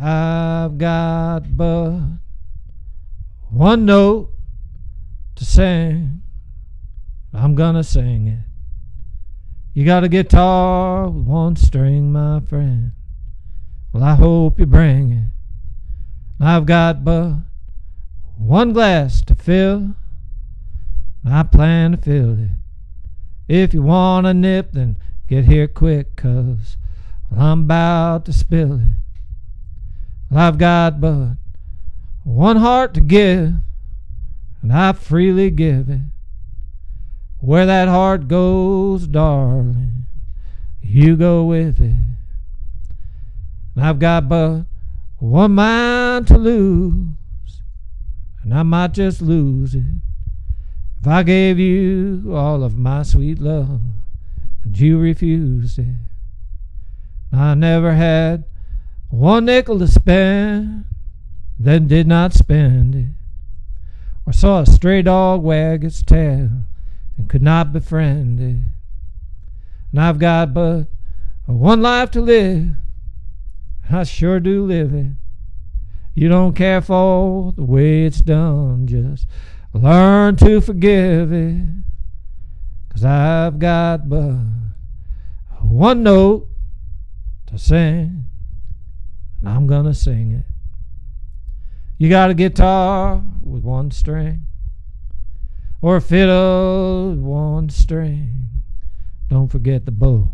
I've got but one note to sing. I'm gonna sing it. You got a guitar with one string, my friend. Well, I hope you bring it. I've got but one glass to fill. I plan to fill it. If you want a nip, then get here quick, cause I'm about to spill it. I've got but one heart to give, and I freely give it. Where that heart goes, darling, you go with it. And I've got but one mind to lose, and I might just lose it if I gave you all of my sweet love and you refused it. I never had one nickel to spend, then did not spend it, or saw a stray dog wag its tail and could not befriend it. And I've got but one life to live, and I sure do live it. You don't care for the way it's done, just learn to forgive it. Cause I've got but one note to sing, I'm gonna sing it. You got a guitar with one string, or a fiddle with one string. Don't forget the bow,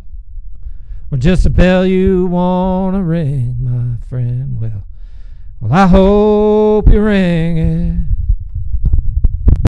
or just a bell you wanna ring, my friend. Well, well, I hope you ring it.